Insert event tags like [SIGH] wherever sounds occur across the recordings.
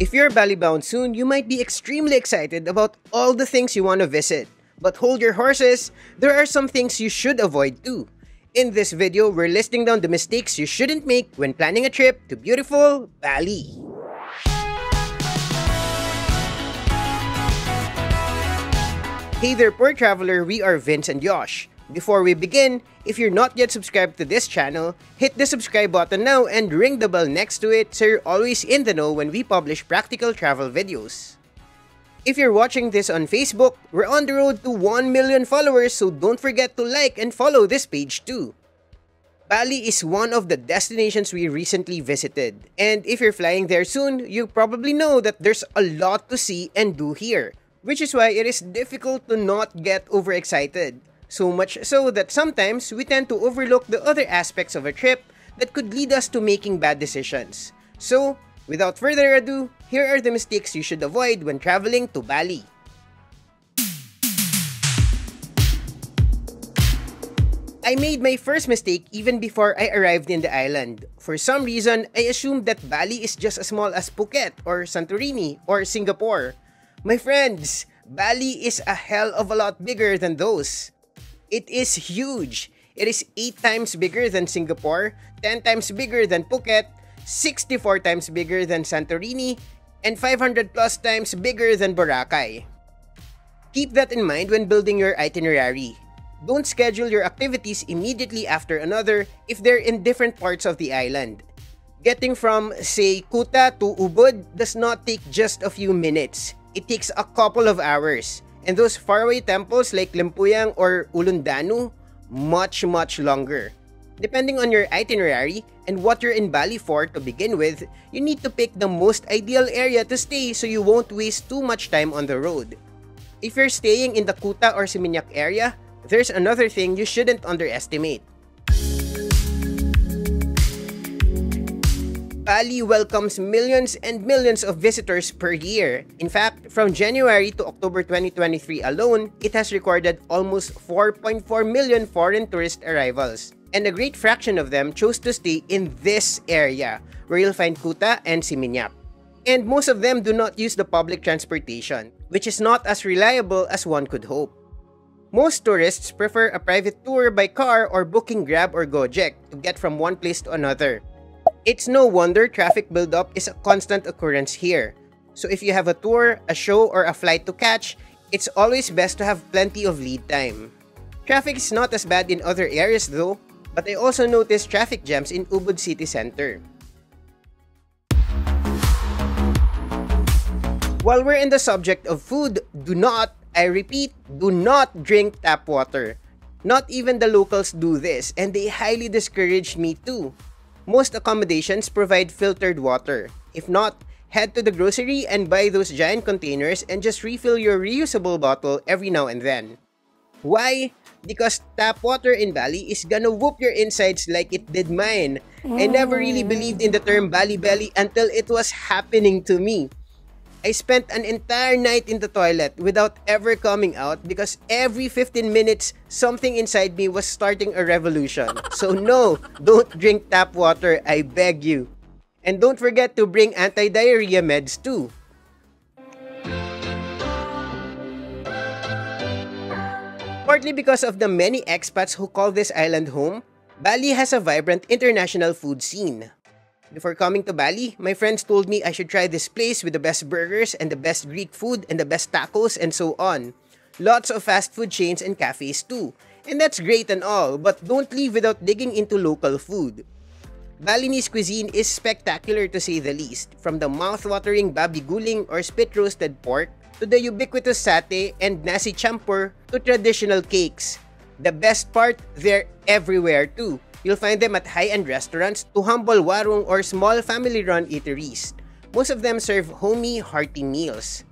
If you're Bali bound soon, you might be extremely excited about all the things you want to visit. But hold your horses, there are some things you should avoid too. In this video, we're listing down the mistakes you shouldn't make when planning a trip to beautiful Bali. Hey there, poor traveler, we are Vince and Josh. Before we begin, if you're not yet subscribed to this channel, hit the subscribe button now and ring the bell next to it so you're always in the know when we publish practical travel videos. If you're watching this on Facebook, we're on the road to 1 million followers so don't forget to like and follow this page too. Bali is one of the destinations we recently visited, and if you're flying there soon, you probably know that there's a lot to see and do here, which is why it is difficult to not get overexcited. So much so that sometimes we tend to overlook the other aspects of a trip that could lead us to making bad decisions. So, without further ado, here are the mistakes you should avoid when traveling to Bali. I made my first mistake even before I arrived in the island. For some reason, I assumed that Bali is just as small as Phuket or Santorini or Singapore. My friends, Bali is a hell of a lot bigger than those. It is huge. It is 8 times bigger than Singapore, 10 times bigger than Phuket, 64 times bigger than Santorini, and 500 plus times bigger than Boracay. Keep that in mind when building your itinerary. Don't schedule your activities immediately after another if they're in different parts of the island. Getting from, say, Kuta to Ubud does not take just a few minutes. It takes a couple of hours. And those faraway temples like Lempuyang or Ulundanu, much much longer. Depending on your itinerary and what you're in Bali for to begin with, you need to pick the most ideal area to stay so you won't waste too much time on the road. If you're staying in the Kuta or Seminyak area, there's another thing you shouldn't underestimate. Bali welcomes millions and millions of visitors per year. In fact, from January to October 2023 alone, it has recorded almost 4.4 million foreign tourist arrivals. And a great fraction of them chose to stay in this area, where you'll find Kuta and Seminyak. And most of them do not use the public transportation, which is not as reliable as one could hope. Most tourists prefer a private tour by car or booking Grab or Gojek to get from one place to another. It's no wonder traffic buildup is a constant occurrence here. So if you have a tour, a show, or a flight to catch, it's always best to have plenty of lead time. Traffic is not as bad in other areas though, but I also noticed traffic jams in Ubud City Center. While we're in the subject of food, do not, I repeat, do not drink tap water. Not even the locals do this, and they highly discourage me too. Most accommodations provide filtered water. If not, head to the grocery and buy those giant containers and just refill your reusable bottle every now and then. Why? Because tap water in Bali is gonna whoop your insides like it did mine. I never really believed in the term Bali Belly until it was happening to me. I spent an entire night in the toilet without ever coming out because every 15 minutes, something inside me was starting a revolution. So no, don't drink tap water, I beg you. And don't forget to bring anti-diarrhea meds too. Partly because of the many expats who call this island home, Bali has a vibrant international food scene. Before coming to Bali, my friends told me I should try this place with the best burgers and the best Greek food and the best tacos and so on. Lots of fast food chains and cafes too. And that's great and all, but don't leave without digging into local food. Balinese cuisine is spectacular to say the least, from the mouth-watering babi guling or spit-roasted pork to the ubiquitous satay and nasi campur to traditional cakes. The best part, they're everywhere too. You'll find them at high-end restaurants to humble warung or small family-run eateries. Most of them serve homey, hearty meals.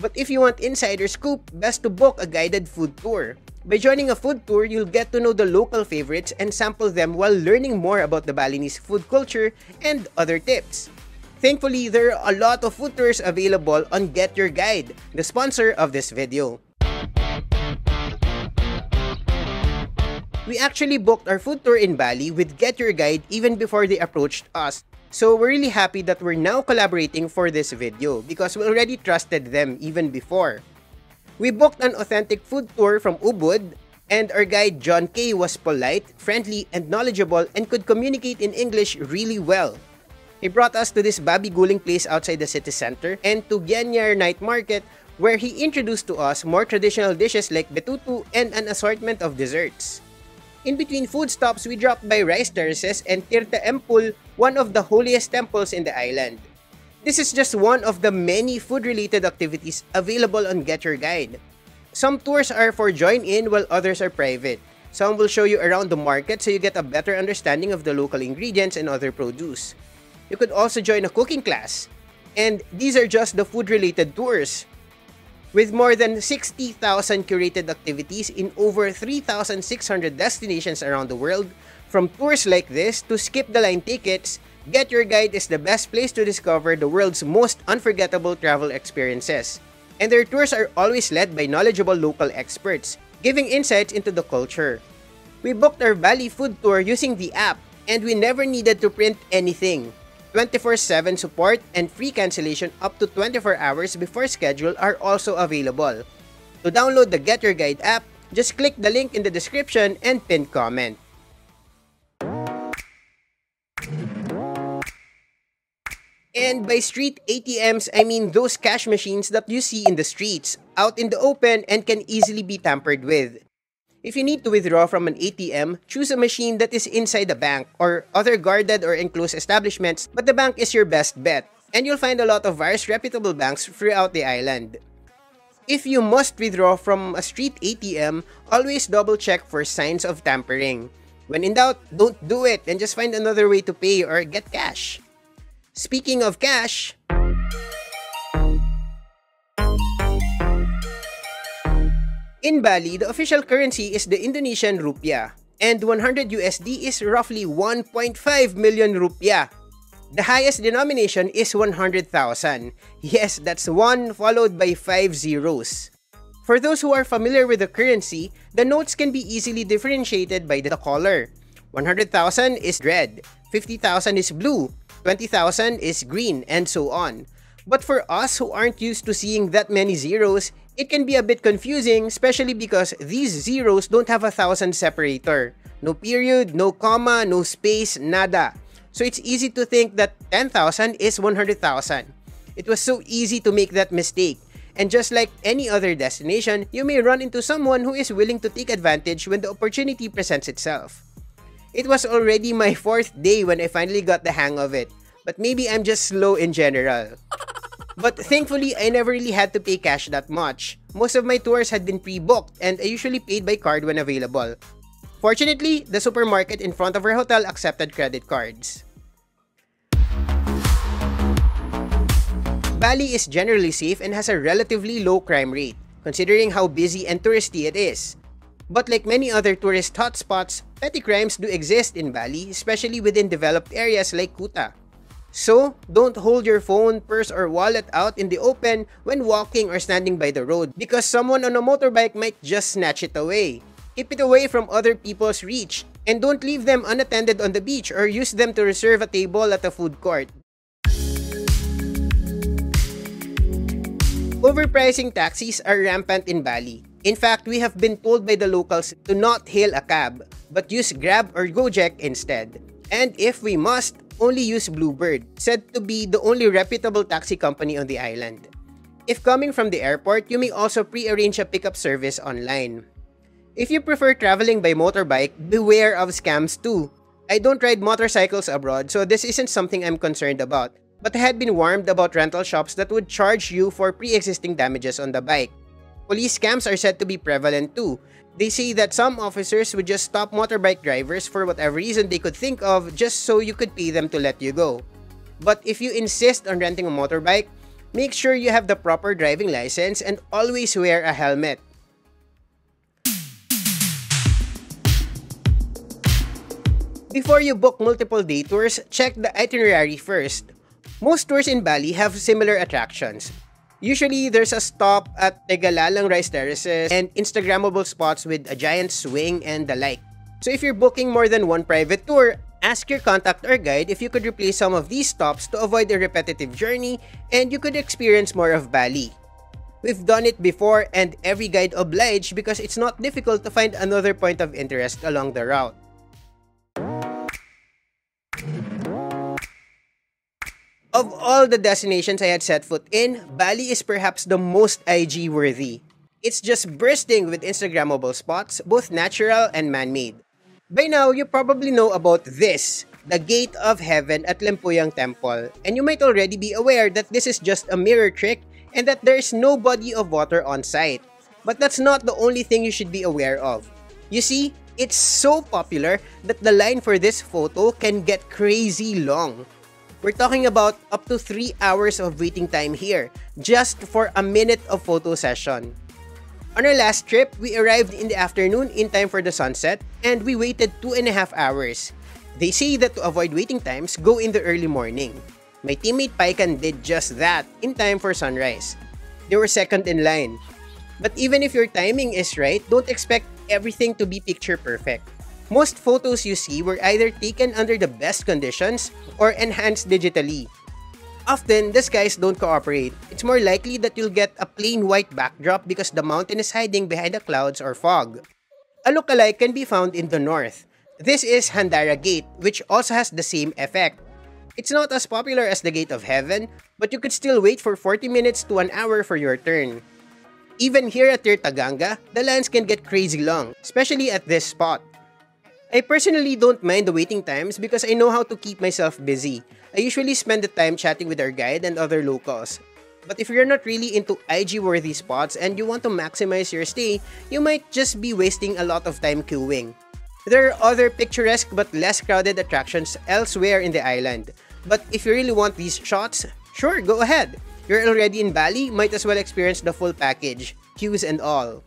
But if you want insider scoop, best to book a guided food tour. By joining a food tour, you'll get to know the local favorites and sample them while learning more about the Balinese food culture and other tips. Thankfully, there are a lot of food tours available on GetYourGuide, the sponsor of this video. We actually booked our food tour in Bali with GetYourGuide even before they approached us. So we're really happy that we're now collaborating for this video because we already trusted them even before. We booked an authentic food tour from Ubud and our guide John K was polite, friendly, and knowledgeable and could communicate in English really well. He brought us to this babi guling place outside the city center and to Gianyar Night Market where he introduced to us more traditional dishes like betutu and an assortment of desserts. In between food stops, we dropped by rice terraces and Tirta Empul, one of the holiest temples in the island. This is just one of the many food-related activities available on GetYourGuide. Some tours are for join-in while others are private. Some will show you around the market so you get a better understanding of the local ingredients and other produce. You could also join a cooking class. And these are just the food-related tours. With more than 60,000 curated activities in over 3,600 destinations around the world, from tours like this to skip the line tickets, GetYourGuide is the best place to discover the world's most unforgettable travel experiences. And their tours are always led by knowledgeable local experts, giving insights into the culture. We booked our Bali food tour using the app, and we never needed to print anything. 24-7 support and free cancellation up to 24 hours before schedule are also available. To download the GetYourGuide app, just click the link in the description and pinned comment. And by street ATMs, I mean those cash machines that you see in the streets, out in the open and can easily be tampered with. If you need to withdraw from an ATM, choose a machine that is inside a bank or other guarded or enclosed establishments, but the bank is your best bet, and you'll find a lot of various reputable banks throughout the island. If you must withdraw from a street ATM, always double check for signs of tampering. When in doubt, don't do it and just find another way to pay or get cash. Speaking of cash, In Bali, the official currency is the Indonesian rupiah, and 100 USD is roughly 1.5 million rupiah. The highest denomination is 100,000. Yes, that's 1 followed by 5 zeros. For those who are familiar with the currency, the notes can be easily differentiated by the color. 100,000 is red, 50,000 is blue, 20,000 is green, and so on. But for us who aren't used to seeing that many zeros, it can be a bit confusing, especially because these zeros don't have a thousand separator. No period, no comma, no space, nada. So it's easy to think that 10,000 is 100,000. It was so easy to make that mistake. And just like any other destination, you may run into someone who is willing to take advantage when the opportunity presents itself. It was already my fourth day when I finally got the hang of it, but maybe I'm just slow in general. [LAUGHS] But thankfully, I never really had to pay cash that much. Most of my tours had been pre-booked and I usually paid by card when available. Fortunately, the supermarket in front of our hotel accepted credit cards. Bali is generally safe and has a relatively low crime rate, considering how busy and touristy it is. But like many other tourist hotspots, petty crimes do exist in Bali, especially within developed areas like Kuta. So, don't hold your phone, purse, or wallet out in the open when walking or standing by the road because someone on a motorbike might just snatch it away. Keep it away from other people's reach and don't leave them unattended on the beach or use them to reserve a table at a food court. Overpricing taxis are rampant in Bali. In fact, we have been told by the locals to not hail a cab, but use Grab or Gojek instead. And if we must, only use Bluebird, said to be the only reputable taxi company on the island. If coming from the airport, you may also pre-arrange a pickup service online. If you prefer traveling by motorbike, beware of scams too. I don't ride motorcycles abroad, so this isn't something I'm concerned about. But I had been warned about rental shops that would charge you for pre-existing damages on the bike. Police scams are said to be prevalent too, they say that some officers would just stop motorbike drivers for whatever reason they could think of just so you could pay them to let you go. But if you insist on renting a motorbike, make sure you have the proper driving license and always wear a helmet. Before you book multiple day tours, check the itinerary first. Most tours in Bali have similar attractions, Usually, there's a stop at Tegalalang Rice Terraces and Instagrammable spots with a giant swing and the like. So if you're booking more than one private tour, Ask your contact or guide if you could replace some of these stops to avoid a repetitive journey and you could experience more of Bali. We've done it before and every guide obliged because it's not difficult to find another point of interest along the route. Of all the destinations I had set foot in, Bali is perhaps the most IG worthy. It's just bursting with Instagrammable spots, both natural and man-made. By now, you probably know about this, the Gate of Heaven at Lempuyang Temple, and you might already be aware that this is just a mirror trick and that there's no body of water on site. But that's not the only thing you should be aware of. You see, it's so popular that the line for this photo can get crazy long. We're talking about up to 3 hours of waiting time here, just for a minute of photo session. On our last trip, we arrived in the afternoon in time for the sunset, and we waited 2.5 hours. They say that to avoid waiting times, go in the early morning. My teammate Paikan did just that in time for sunrise. They were second in line. But even if your timing is right, don't expect everything to be picture perfect. Most photos you see were either taken under the best conditions or enhanced digitally. Often, the skies don't cooperate. It's more likely that you'll get a plain white backdrop because the mountain is hiding behind the clouds or fog. A lookalike can be found in the north. This is Handara Gate, which also has the same effect. It's not as popular as the Gate of Heaven, but you could still wait for 40 minutes to an hour for your turn. Even here at Tirta Gangga, the lines can get crazy long, especially at this spot. I personally don't mind the waiting times because I know how to keep myself busy. I usually spend the time chatting with our guide and other locals. But if you're not really into IG-worthy spots and you want to maximize your stay, you might just be wasting a lot of time queuing. There are other picturesque but less crowded attractions elsewhere in the island, but if you really want these shots, sure, go ahead. You're already in Bali, might as well experience the full package, queues and all.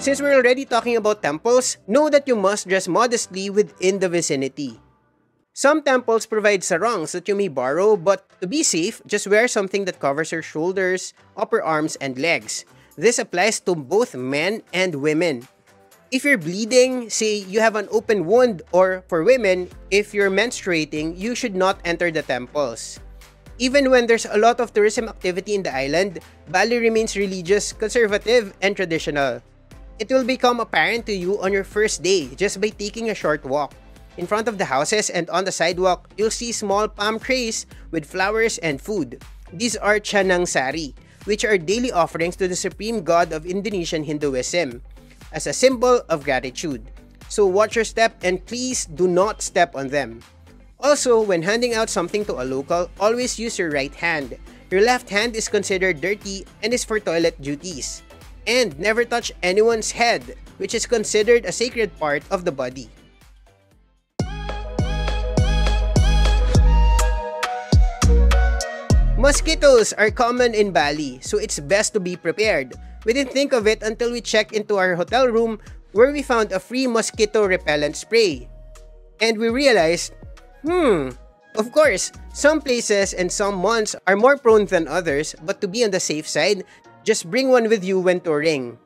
Since we're already talking about temples, know that you must dress modestly within the vicinity. Some temples provide sarongs that you may borrow, but to be safe, just wear something that covers your shoulders, upper arms, and legs. This applies to both men and women. If you're bleeding, say you have an open wound, or for women, if you're menstruating, you should not enter the temples. Even when there's a lot of tourism activity in the island, Bali remains religious, conservative, and traditional. It will become apparent to you on your first day just by taking a short walk. In front of the houses and on the sidewalk, you'll see small palm trees with flowers and food. These are Canang Sari, which are daily offerings to the supreme god of Indonesian Hinduism as a symbol of gratitude. So watch your step and please do not step on them. Also, when handing out something to a local, always use your right hand. Your left hand is considered dirty and is for toilet duties. And never touch anyone's head, which is considered a sacred part of the body. Mosquitoes are common in Bali, so it's best to be prepared. We didn't think of it until we checked into our hotel room where we found a free mosquito repellent spray. And we realized, hmm, of course, some places and some months are more prone than others, but to be on the safe side, just bring one with you when touring.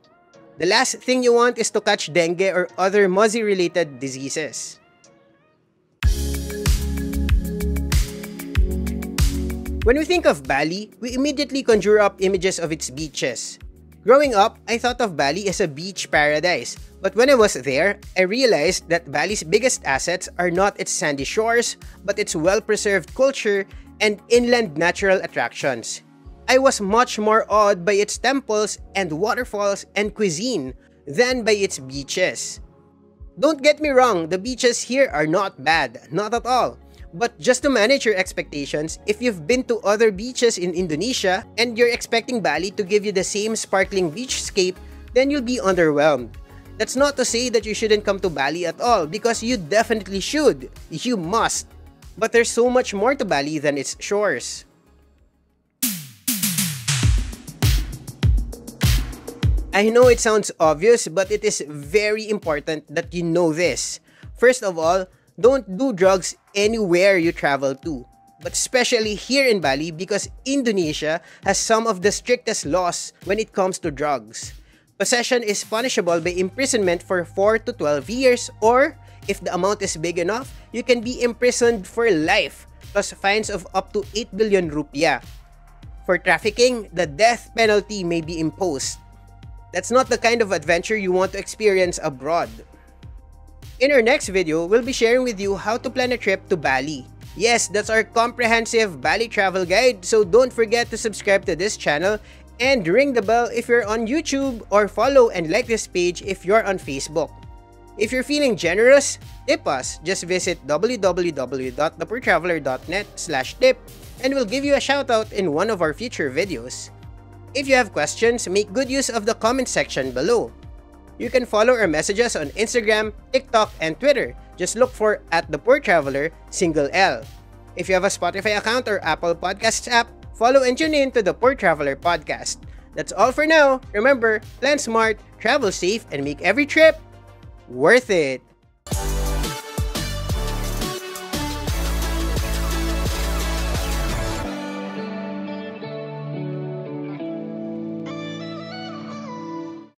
The last thing you want is to catch dengue or other muzzy-related diseases. When we think of Bali, we immediately conjure up images of its beaches. Growing up, I thought of Bali as a beach paradise. But when I was there, I realized that Bali's biggest assets are not its sandy shores, but its well-preserved culture and inland natural attractions. I was much more awed by its temples and waterfalls and cuisine than by its beaches. Don't get me wrong, the beaches here are not bad, not at all. But just to manage your expectations, if you've been to other beaches in Indonesia and you're expecting Bali to give you the same sparkling beachscape, then you'll be underwhelmed. That's not to say that you shouldn't come to Bali at all, because you definitely should. You must. But there's so much more to Bali than its shores. I know it sounds obvious, but it is very important that you know this. First of all, don't do drugs anywhere you travel to. But especially here in Bali because Indonesia has some of the strictest laws when it comes to drugs. Possession is punishable by imprisonment for 4 to 12 years or if the amount is big enough, you can be imprisoned for life plus fines of up to 8 billion rupiah. For trafficking, the death penalty may be imposed. That's not the kind of adventure you want to experience abroad. In our next video, we'll be sharing with you how to plan a trip to Bali. Yes, that's our comprehensive Bali travel guide, so don't forget to subscribe to this channel and ring the bell if you're on YouTube or follow and like this page if you're on Facebook. If you're feeling generous, tip us. Just visit www.thepoortraveler.net slash tip and we'll give you a shoutout in one of our future videos. If you have questions, make good use of the comment section below. You can follow our messages on Instagram, TikTok, and Twitter. Just look for at the Poor Traveler, single L. If you have a Spotify account or Apple Podcasts app, follow and tune in to the Poor Traveler podcast. That's all for now. Remember, plan smart, travel safe, and make every trip worth it.